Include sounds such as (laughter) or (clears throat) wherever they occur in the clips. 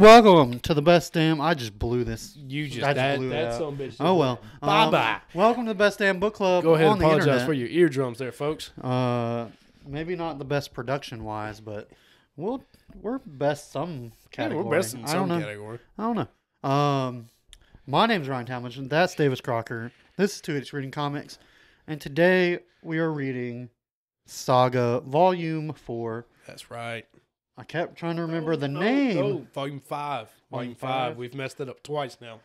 welcome to the best damn. I just blew this. You just I just that blew that some bitch. Oh well. Bye Um, bye. Welcome to the best damn book club. Go ahead and apologize for your eardrums there, folks. Uh, maybe not the best production wise, but we'll we're best some Yeah, category. we're best in I some don't know. category. I don't know. Um, my name's Ryan Talmadge. And that's Davis Crocker. This is Two H Reading Comics, and today we are reading Saga Volume Four. That's right. I kept trying to remember the No, name. no, volume five. Volume Volume five. five? We've messed it up twice now.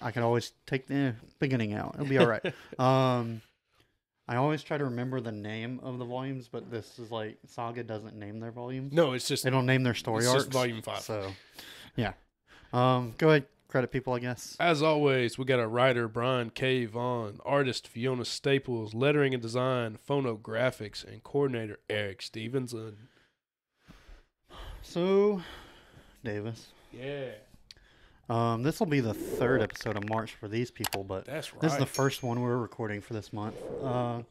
I can always take the beginning out. It'll be all right. (laughs) um, I always try to remember the name of the volumes, but this is like Saga doesn't name their volumes. No, it's just They don't name their story It's arcs. just volume five. So, yeah. Um, go ahead, credit people, I guess. As always, we got our writer Brian K. Vaughan, artist Fiona Staples, lettering and design, Fonografiks, and coordinator Eric Stephenson. So, Davis. Yeah, Um, this will be the third episode of March for these people, but that's right. this is the first one we're recording for this month. Uh,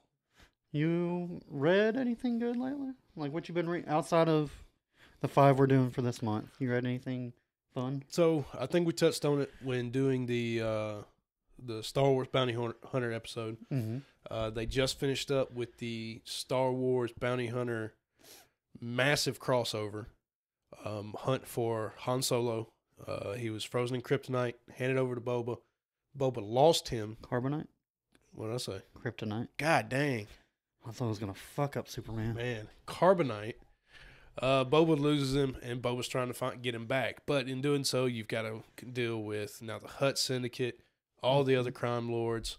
you read anything good lately? Like what you've been reading outside of the five we're doing for this month? You read anything fun? so I think we touched on it when doing the uh, the Star Wars Bounty Hunter episode. Mm-hmm. Uh, they just finished up with the Star Wars Bounty Hunter massive crossover um, hunt for Han Solo. Uh, he was frozen in kryptonite, handed over to Boba. Boba lost him. Carbonite, What did I say? Kryptonite. God dang, I thought I was gonna fuck up Superman. man, carbonite. Uh, Boba loses him, and Boba's trying to find, get him back. But in doing so, you've got to deal with now the Hutt Syndicate, all the other crime lords,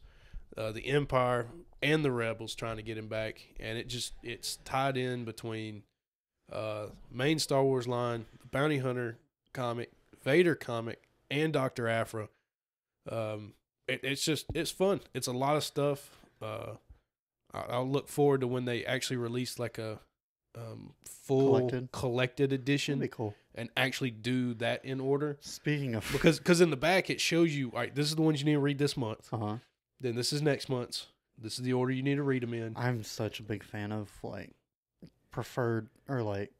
uh, the Empire, and the rebels trying to get him back. And it just it's tied in between uh, main Star Wars line, the Bounty Hunter comic, Vader comic, and Doctor Aphra. Um, it, it's just it's fun. It's a lot of stuff. Uh, I- I'll look forward to when they actually release like a um, full Collected. collected, That'd edition be cool. and actually do that in order. Speaking of, Because cause in the back it shows you, all right, this is the ones you need to read this month. uh huh. Then this is next month's. This is the order you need to read them in. I'm such a big fan of like preferred or like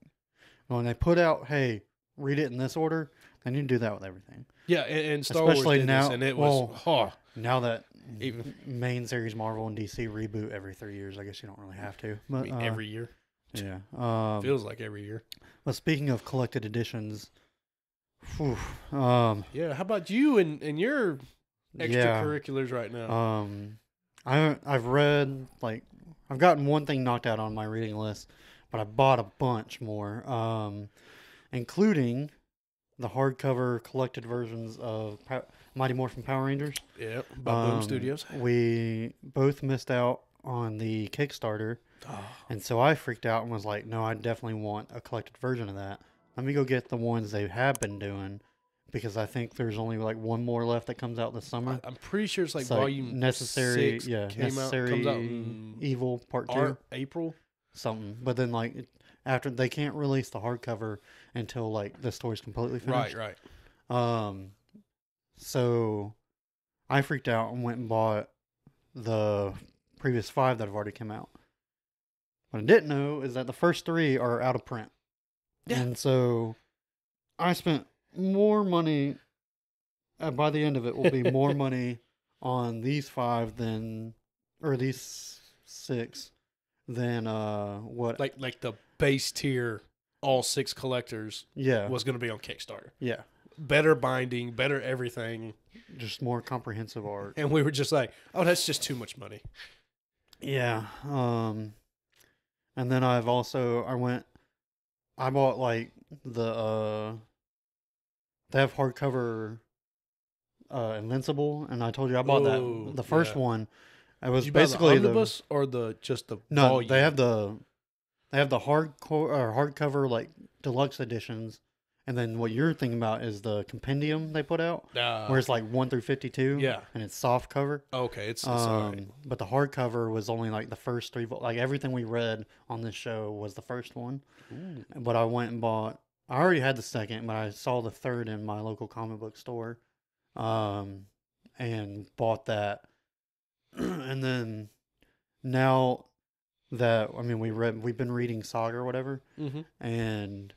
when they put out, hey, read it in this order. They you do that with everything. Yeah, and, and Star Especially Wars now- this, and it was well, oh, Now that Even- main series Marvel and DC reboot every three years, I guess you don't really have to. I mean, uh, every year yeah. Um, feels like every year. but speaking of collected editions, whew, um, Yeah, how about you and and your yeah, extracurriculars right now? um, I I've read like I've gotten one thing knocked out on my reading list, but I bought a bunch more, um, including the hardcover collected versions of Pow- Mighty Morphin Power Rangers. yeah, by Boom Um, Studios. We both missed out on the Kickstarter, Oh, and so I freaked out and was like, "No, I definitely want a collected version of that. Let me go get the ones they have been doing." Because I think there's only like one more left that comes out this summer. I'm pretty sure it's like It's like volume necessary, yeah, came necessary out comes out in evil part two, April. Something. But then like after they can't release the hardcover until like the story's completely finished. Right, right. Um, so I freaked out and went and bought the previous five that have already come out. What I didn't know is that the first three are out of print. Yeah. And so I spent more money. Uh, by the end of it, will be (laughs) more money on these five than, or these six, than uh what? Like like the base tier, all six collectors yeah, was going to be on Kickstarter. yeah, Better binding, better everything, just more comprehensive art. and we were just like, oh, that's just too much money. Yeah. Um and then I've also I went I bought like the uh they have hardcover uh Invincible and I told you I bought Ooh, that the first yeah. one. It was basically the the, omnibus or the just the No, volume? they have the they have the hardcore or hardcover like deluxe editions and then what you're thinking about is the compendium they put out Uh, where it's like 1 through 52 Yeah. and it's soft cover. okay, it's, it's Um, right. but the hardcover was only like the first three. Like everything we read on this show was the first one. Ooh. But I went and bought. I already had the second, but I saw the third in my local comic book store, um, and bought that. (clears throat) and then now that I mean we read we've been reading Saga or whatever, Mhm. and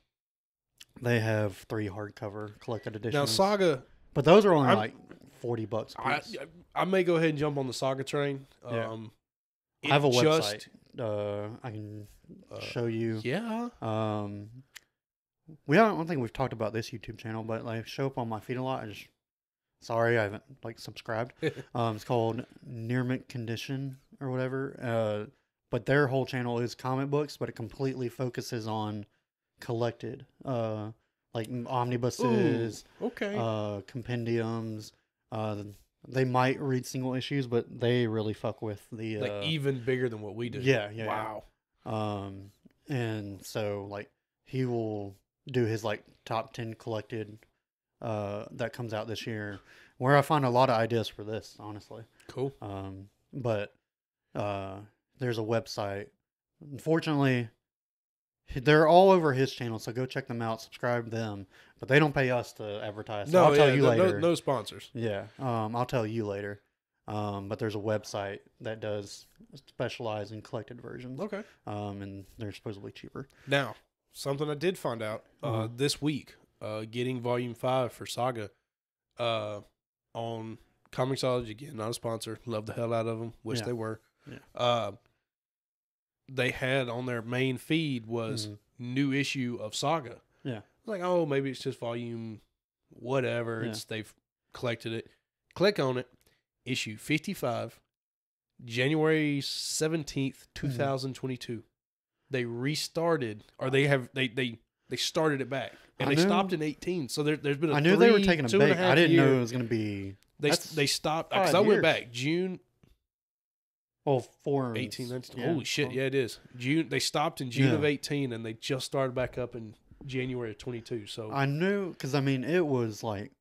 They have three hardcover collected editions. Now Saga, but those are only I'm- like forty bucks. I. I may go ahead and jump on the Saga train. Yeah. Um, I have a it website. Uh, I can uh, show you. Yeah. Um, we don't, I don't think we've talked about this YouTube channel, but like show up on my feed a lot. I just sorry I haven't like subscribed. (laughs) um, it's called Near Mint Condition or whatever. Uh, but their whole channel is comic books, but it completely focuses on collected, uh, like omnibuses, Okay. uh, compendiums. Uh, they might read single issues, but they really fuck with the like uh, even bigger than what we do. yeah, yeah, yeah. Wow. Um, and so like he will do his like top ten collected uh that comes out this year. Where I find a lot of ideas for this, honestly. Cool. Um, but uh, there's a website. Unfortunately, they're all over his channel, so go check them out, subscribe to them. But they don't pay us to advertise. So No, I'll tell yeah, you no, later. No, no sponsors. Yeah, um, I'll tell you later. Um, but there's a website that does specialize in collected versions. Okay. Um, and they're supposedly cheaper. Now, something I did find out uh, Uh-huh. this week, uh, getting Volume Five for Saga, uh, on Comixology again, not a sponsor. Love the hell out of them. Wish Yeah. they were. Yeah. Uh, they had on their main feed was Mhm. new issue of Saga. Yeah. Like, oh, maybe it's just volume whatever. Yeah. It's they've collected it. Click on it. Issue fifty five, January seventeenth, Mm-hmm. two thousand twenty two. They restarted, or they have they they they started it back, and I they knew- stopped in eighteen. So there, there's been a I knew they were taking a two break. I didn't know it was going to be they they stopped because five I went back June well four 18, 19. yeah. Holy shit, Oh. yeah, it is. June they stopped in June of 18 and they just started back up in January of 22. So I knew because I mean it was like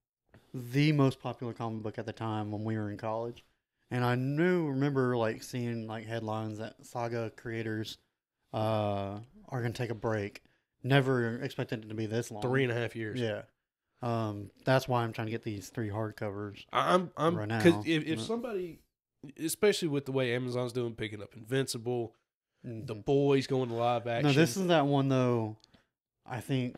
the most popular comic book at the time when we were in college, and I knew remember like seeing like headlines that Saga creators uh are going to take a break. Never expected it to be this long. three and a half years. Yeah. Um, that's why I'm trying to get these three hardcovers. I'm I'm Right because now, if, if somebody, especially with the way Amazon's doing, picking up Invincible, the Mhm. boys going to live action. No, this is that one though. I think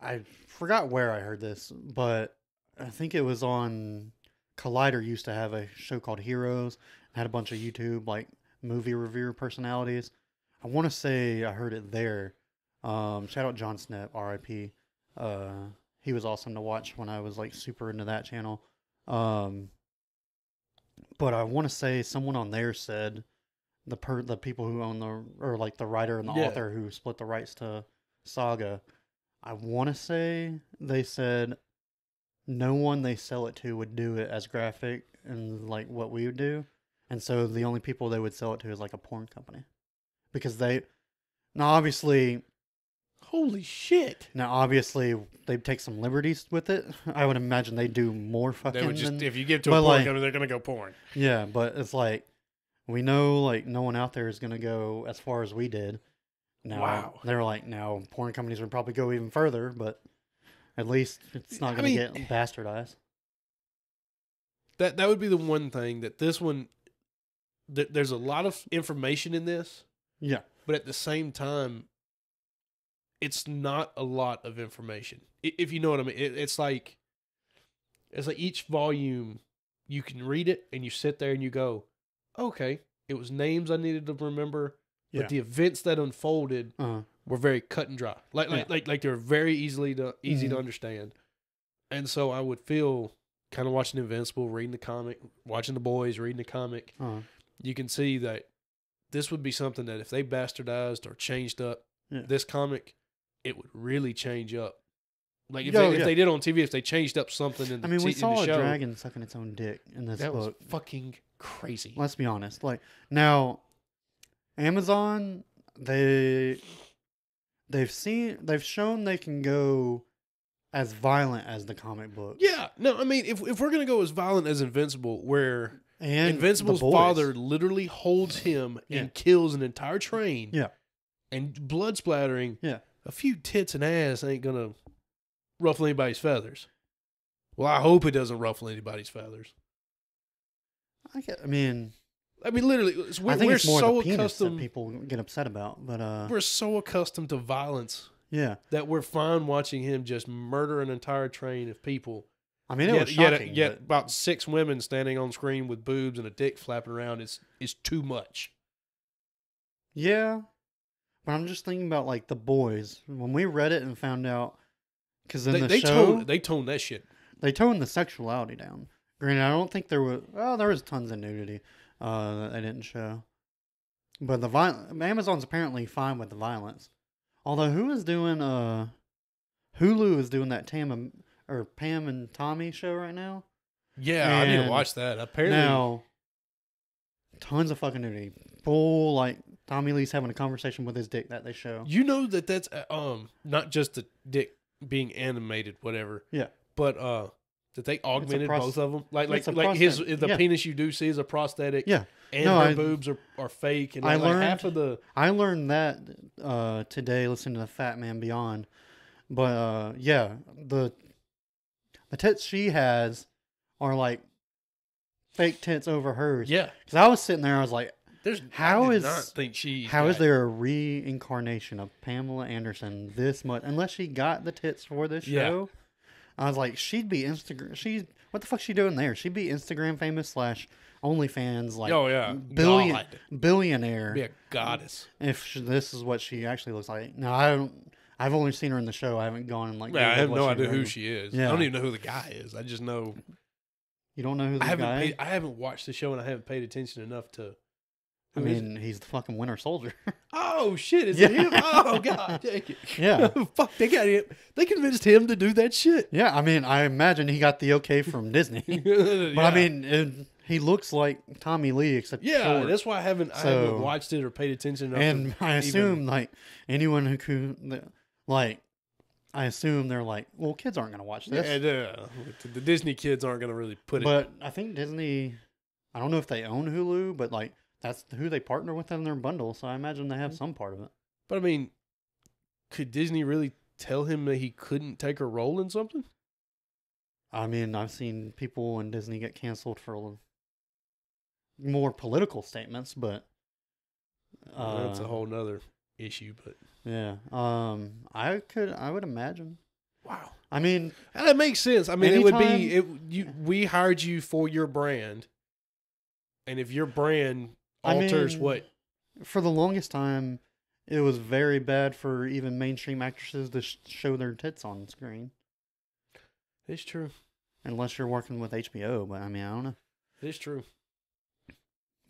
I forgot where I heard this, but I think it was on Collider. Used to have a show called Heroes. Had a bunch of YouTube like movie reviewer personalities. I want to say I heard it there. Um, shout out Jon Schnepp, R.I.P. Uh, he was awesome to watch when I was like super into that channel. Um, but I want to say someone on there said the per the people who own the or like the writer and the Yeah. author who split the rights to Saga. I want to say they said no one they sell it to would do it as graphic and like what we would do, and so the only people they would sell it to is like a porn company, because they now obviously holy shit. now obviously they take some liberties with it. I would imagine they do more fucking. They would just than- if you give to a but, porn like- company, they're gonna go porn. yeah, but it's like we know like no one out there is gonna go as far as we did. Now Wow. they're like now porn companies would probably go even further, but at least it's not gonna mean- get bastardized. That that would be the one thing that this one. Th- there's a lot of information in this, Yeah. but at the same time, it's not a lot of information. If you know what I mean, it, it's like it's like each volume you can read it and you sit there and you go, okay, it was names I needed to remember, Yeah. but the events that unfolded Uh, were very cut and dry. Like like Yeah. like like they're very easily to easy to Mhm. understand. And so I would feel kind of watching Invincible, reading the comic, watching the boys, reading the comic. uh, You can see that this would be something that if they bastardized or changed up Yeah. this comic, it would really change up. Like if, Oh, they, if they did on TV, if they changed up something in the, I mean, we t- saw a show, dragon sucking its own dick in this that was fucking crazy. Let's be honest. Like now, Amazon they they've seen they've shown they can go as violent as the comic book. Yeah, no, I mean, if if we're gonna go as violent as Invincible, where and Invincible's father literally holds him Yeah. and kills an entire train. Yeah. And blood splattering. Yeah. A few tits and ass ain't gonna ruffle anybody's feathers. Well, I hope it doesn't ruffle anybody's feathers. I, get, I mean, I mean, literally, we're, I think we're it's more so the penis accustomed. that people get upset about. But uh, We're so accustomed to violence Yeah. that we're fine watching him just murder an entire train of people. I mean, it yet, was yet- shocking. yet but- about six women standing on screen with boobs and a dick flapping around is is too much. yeah. But I'm just thinking about like the boys when we read it and found out because in They, the they show toned they toned that shit. they toned the sexuality down. Granted, I don't think there was. Well, there was tons of nudity uh, that they didn't show. But the viol- Amazon's apparently fine with the violence. Although who is doing uh, Hulu is doing that Tam and, or Pam and Tommy show right now. Yeah, I need to watch that. Apparently, Now, tons of fucking nudity. Full like Tommy Lee's having a conversation with his dick that they show. you know that that's uh, um not just the dick being animated, whatever. Yeah. but uh, that they augmented both of them. Like like like his the yeah. penis you do see is a prosthetic. Yeah, and No, her I- boobs are, are fake, and I like, like half of the I learned that uh, today listening to the Fatman Beyond. But uh, yeah, the the tits she has are like fake tits over hers. yeah. Because I was sitting there, I was like, There's How I is- not think she how is there a reincarnation of Pamela Anderson this much? Unless she got the tits for this Yeah. show. I was like, she'd be Instagram. She what the fuck she doing there? She'd be Instagram famous slash OnlyFans like oh yeah, billion God. billionaire. be a goddess. if she, this is what she actually looks like. No, I don't. I've only seen her in the show. I haven't gone and like. Yeah, I have no idea who she is. Yeah. I don't even know who the guy is. I just know You don't know who I the haven't guy. paid, I haven't watched the show and I haven't paid attention enough to. I mean, he's the fucking Winter Soldier. (laughs) Oh shit! Is it Yeah. him? Oh god, take it. (laughs) yeah, (laughs) Fuck, they got him. They convinced him to do that shit. yeah. I mean, I imagine he got the okay from Disney. But I mean, he looks like Tommy Lee, except yeah, short. that's why I haven't I So- haven't watched it or paid attention enough. and to I even- assume like anyone who could, like, I assume they're like, well, kids aren't gonna watch this. yeah, uh, the Disney kids aren't gonna really put it. But I think Disney, I don't know if they own Hulu, but like that's who they partner with in their bundle. So I imagine they Mm-hmm. have some part of it. But I mean, could Disney really tell him that he couldn't take a role in something? I mean, I've seen people in Disney get canceled for more political statements, but uh, That's a whole nother issue. But yeah. Um, I could, I would imagine. wow, I mean, and that makes sense. I mean, it would be it. You we hired you for your brand, and if your brand I alters mean, what for the longest time, it was very bad for even mainstream actresses to sh- show their tits on screen, it's true. unless you're working with HBO. But I mean, I don't know. It's true.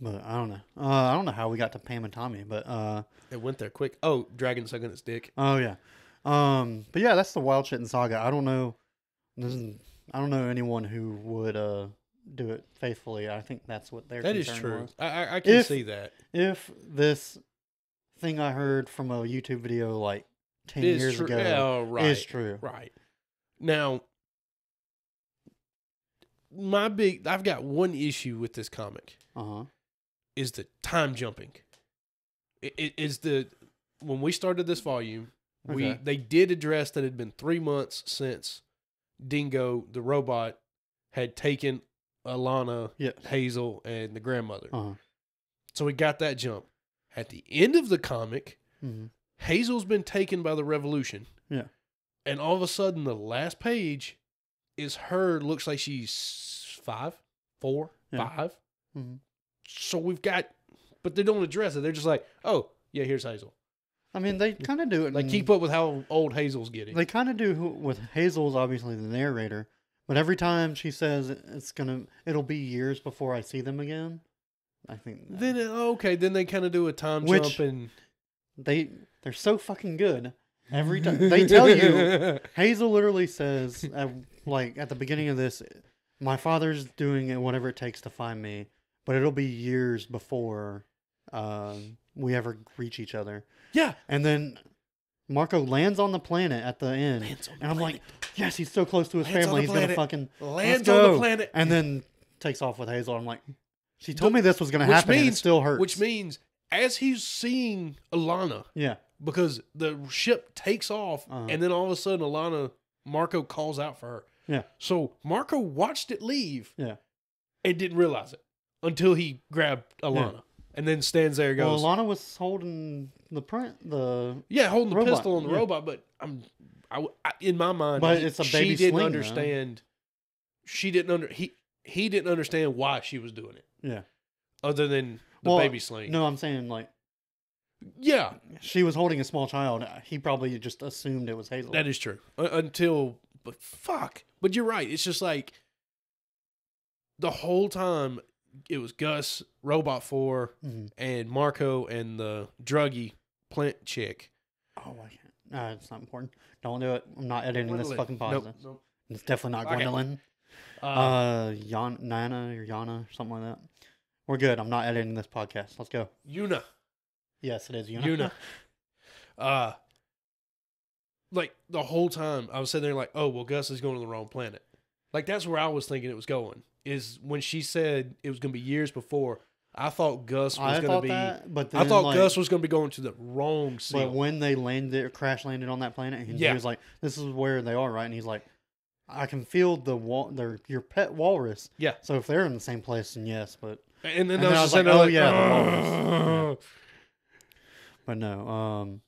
But I don't know. Uh, I don't know how we got to Pam and Tommy, but uh, It went there quick. Oh, dragon sucking its dick. oh yeah. Um, but yeah, that's the Wild Shit and Saga. I don't know. I don't know anyone who would uh do it faithfully. I think that's what their That is true. was. I, I, can If- see that. If this thing I heard from a YouTube video like ten years ago Yeah, right. is true, Right. Now, my big, I've got one issue with this comic uh huh. is the time jumping. It, it is the when we started this volume, we they did address that it had been three months since Dengo the robot had taken Alana, Yes. Hazel, and the grandmother. Uh huh. So we got that jump. At the end of the comic, hmm Hazel's been taken by the revolution. Yeah. And all of a sudden, the last page is her, looks like she's five, four, Yeah. five. hmm So we've got, but they don't address it. They're just like, oh, yeah, here's Hazel. I mean, they kind of do it. Like, keep up with how old Hazel's getting. They kind of do with Hazel's obviously the narrator, but every time she says it's gonna, it'll be years before I see them again. I think then, it- okay, then they kind of do a time Which- jump and. they they're so fucking good. Every time they tell you, (laughs) Hazel literally says, like at the beginning of this, my father's doing it whatever it takes to find me, but it'll be years before um, we ever reach each other. yeah. And then Marco lands on the planet at the end, the and I'm planet. like, yes, he's so close to his Lands family, he's gonna fucking Lands let's on the planet. and then takes off with Hazel. I'm like, she told The- me this was gonna happen, and it means- still hurts. Which means, as he's seeing Alana, yeah, because the ship takes off Uh-huh. and then all of a sudden Alana Marco calls out for her. Yeah. So Marco watched it leave yeah, and didn't realize it until he grabbed Alana. and then stands there and Well, goes, Lana was holding the print, the "Yeah, holding the robot, pistol on the yeah. robot." But I'm, I, I- in my mind, But it's a baby she didn't sling, though. understand. She didn't under he he didn't understand why she was doing it, yeah. other than the Well, baby sling. No, I'm saying like Yeah, she was holding a small child. He probably just assumed it was Hazel. that is true. Until, but fuck. But you're right. It's just like the whole time it was Gus, Robot Four, Mhm. and Marco and the druggy plant chick. Oh, I can't. Uh, it's not important. Don't do it. I'm not editing this fucking Nope, podcast. nope. It's definitely not Okay. Gwendolyn. Uh, Uh, Yan, Nana or Yana or something like that. We're good. I'm not editing this podcast. Let's go. Yuma. Yes, it is Yuma. Yuma. (laughs) uh like the whole time I was sitting there like, oh well Gus is going to the wrong planet. Like that's where I was thinking it was going. Is when she said it was gonna be years before, I thought Gus was gonna be that, but then, I thought like, Gus was gonna be going to the wrong But when they landed, crash landed on that planet, and Yeah. he was like, "This is where they are, right?" And he's like, "I can feel the wall, their your pet walrus." Yeah. So if they're in the same place, then yes. But and then and I then was, I was like, sitting there oh, yeah, but no. Um,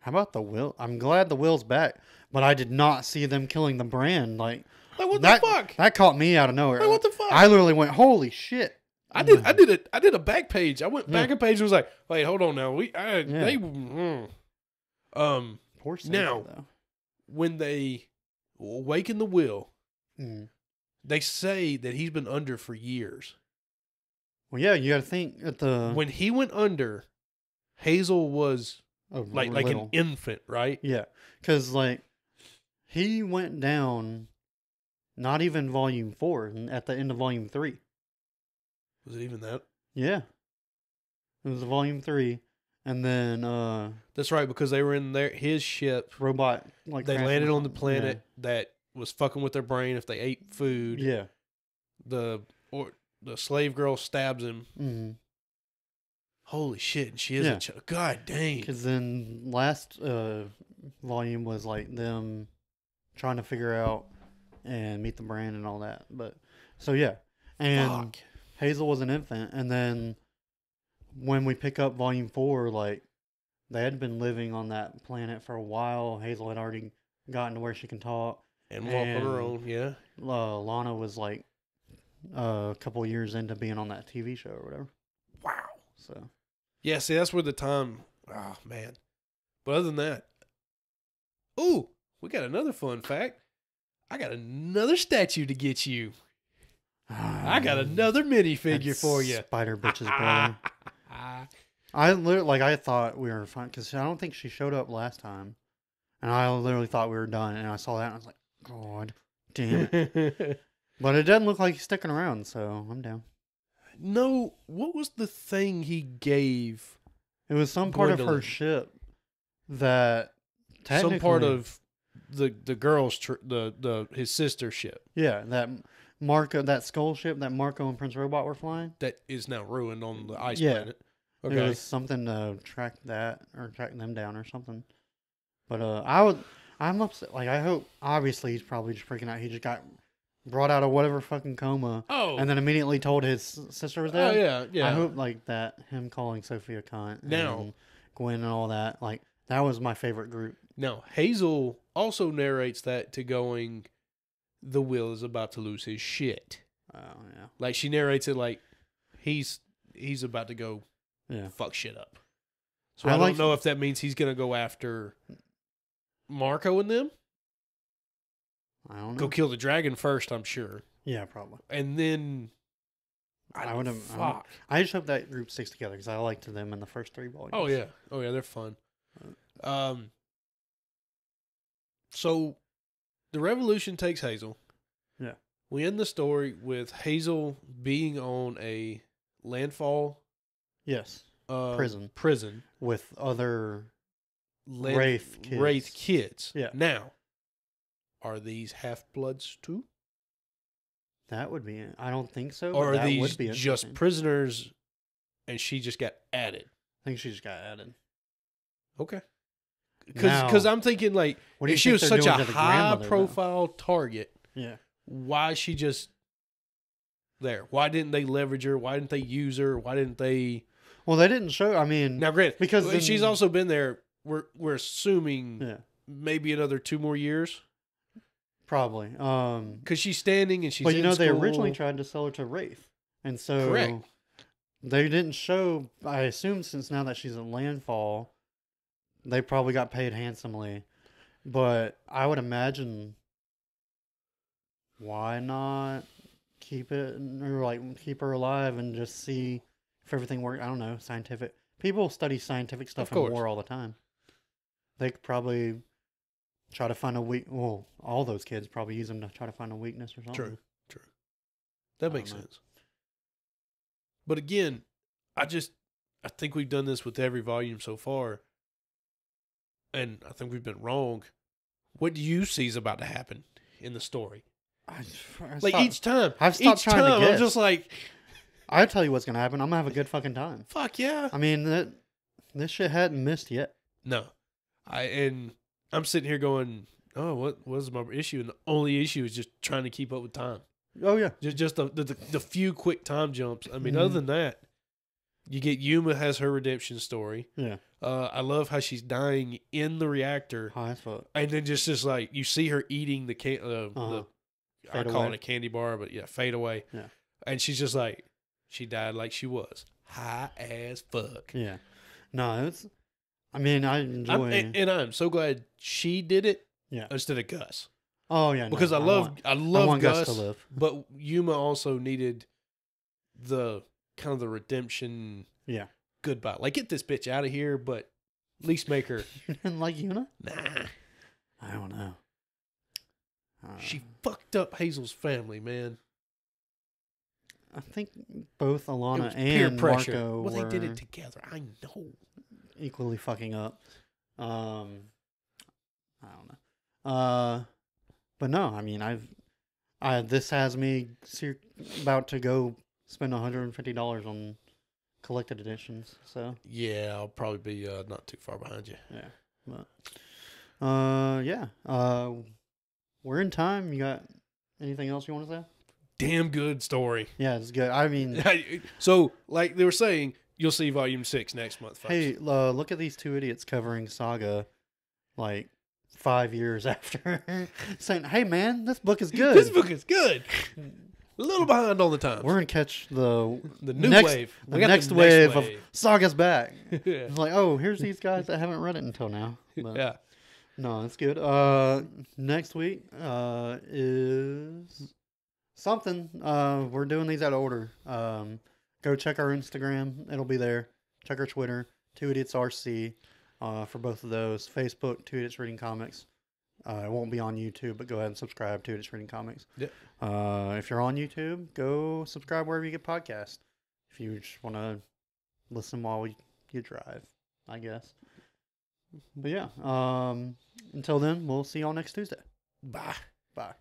how about the will? I'm glad the will's back, but I did not see them killing the brand. Like Like what that, the fuck? That caught me out of nowhere. Like what the fuck? I literally went, "Holy shit!" I did. I did it. I did a back page. I went back a page and was like, "Wait, hold on now. We, I, Yeah. they, mm. um, Saber, Now- though. when they awaken the will, Mm. they say that he's been under for years. Well, yeah, you got to think at the When he went under, Hazel was a like like little. an infant, right? Yeah, because like he went down, not even volume four, at the end of volume three. Was it even that? Yeah, it was volume three, and then uh That's right, because they were in their his ship. robot like They landed on the planet that was fucking with their brain if they ate food. Yeah. The or the slave girl stabs him. Mm-hmm. Holy shit! And she is Yeah. a ch- god dang. Because then last uh volume was like them trying to figure out and meet the brand and all that. But so yeah, and Fuck. Hazel was an infant, and then when we pick up volume four, like they had been living on that planet for a while. Hazel had already gotten to where she can talk. And walk on her own. Yeah. Uh, Lana was like uh, a couple years into being on that TV show or whatever. Wow. So Yeah, see, that's where the time. Oh man. But other than that, ooh, we got another fun fact. I got another statue to get you. I got another minifigure for you. Spider bitch's brother. (laughs) I literally like I thought we were fine because I don't think she showed up last time, and I literally thought we were done. And I saw that and I was like, God damn it! (laughs) but it doesn't look like he's sticking around, so I'm down. no, what was the thing he gave? It was some part of her ship that Some part of the the girl's tr- the the his sister ship yeah that Marco that skull ship that Marco and Prince Robot were flying. that is now ruined on the ice Yeah. planet. It Okay. was something to track that or track them down or something. But uh, I would, I'm upset. Like I hope, obviously he's probably just freaking out. He just got brought out of whatever fucking coma, oh. and then immediately told his sister was there. oh yeah, yeah. I hope like that him calling Sophia cunt Now- and Gwen and all that. Like that was my favorite group. Now, Hazel also narrates that to going, the will is about to lose his shit. Oh yeah, Like she narrates it like he's he's about to go yeah. fuck shit up. So I I, don't like- know if that means he's gonna go after Marco and them. I don't know. Go kill the dragon first, I'm sure, Yeah, probably. and then I would have. fuck. I just hope that group sticks together because I liked them in the first three volumes. Oh yeah, oh yeah, they're fun. Um. So, the revolution takes Hazel. Yeah. We end the story with Hazel being on a landfall Yes, uh, Prison. Prison. with other. Land- Wreath kids. Wreath kids. Yeah. Now, are these half bloods too, That would be. I don't think so. or are these would be just prisoners? And she just got added. I think she just got added. Okay. Because Now- I'm thinking like What do you if she was such a doing to the high profile target, Yeah. why is she just there? Why didn't they leverage her? Why didn't they use her? Why didn't they? Well, they didn't show. I mean, Now, granted, Because because she's also been there. We're we're assuming yeah, maybe another two more years probably. Um, because she's standing and she's. but you know, they originally tried to sell her to Wreath, and so Correct. they didn't show. I assume since now that she's in Landfall, they probably got paid handsomely. But I would imagine, why not keep it or like keep her alive and just see if everything worked. I don't know. Scientific people study scientific stuff in war all the time. They could probably try to find a weak. Well, all those kids probably use them to try to find a weakness or something. True. True. That makes know. sense. But again, I just I think we've done this with every volume so far, and I think we've been wrong. What do you see is about to happen in the story? I, I Like stopped- each time, I've stopped each trying to time, I'm just like, I tell you what's gonna happen. I'm gonna have a good fucking time. fuck yeah. I mean that this shit hadn't missed yet. No, I and I'm sitting here going, oh, what was my issue? And the only issue is just trying to keep up with time. Oh yeah, Just just the the, the, the few quick time jumps. I mean, Mhm. other than that, you get Yuma has her redemption story. yeah, Uh, I love how she's dying in the reactor, high as fuck. and then just just like you see her eating the can uh, Uh-huh. the I Fade call away. it a candy bar, but yeah, fade away. Yeah. and she's just like she died like she was high as fuck. Yeah, no, it's. I mean, I I'm, enjoy. and, and I'm so glad she did it Yeah. instead of Gus oh yeah, no, because I love want, I I love want Gus, Gus to live. but Yuma also needed the kind of the redemption Yeah, goodbye. Like get this bitch out of here, but at least make her (laughs) you didn't like Yuma? nah. I don't know. Uh, She fucked up Hazel's family, man. I think both Alana and pressure. Marco well, were they did it together. I know. equally fucking up. Um, I don't know. Uh, but no, I mean, I've, I this has me ser- about to go spend one hundred and fifty dollars on collected editions. So Yeah, I'll probably be uh, not too far behind you. yeah, but uh, yeah, uh, we're in time. You got anything else you want to say? Damn good story. Yeah, it's good. I mean, (laughs) so, like they were saying, you'll see volume six next month. Folks. hey, uh, look at these two idiots covering Saga, like five years (laughs) after, saying, "Hey, man, this book is good." this book is good. (laughs) A little behind on the times. We're gonna catch the the new next- wave. the We got next wave of. Saga's back. (laughs) yeah. It's like, oh, here's these guys that haven't read it until now. But yeah. no, that's good. Uh, next week uh is something. Uh, we're doing these out of order. Um, go check our Instagram. It'll be there. Check our Twitter. Two Idiots RC. Uh, for both of those. Facebook. Two Idiots Reading Comics. Uh, it won't be on YouTube, but go ahead and subscribe to it. It's Reading Comics. Yep. Uh, if you're on YouTube, go subscribe wherever you get podcasts. If you just want to listen while you drive, I guess. But yeah, um, until then, we'll see y'all next Tuesday. Bye. Bye.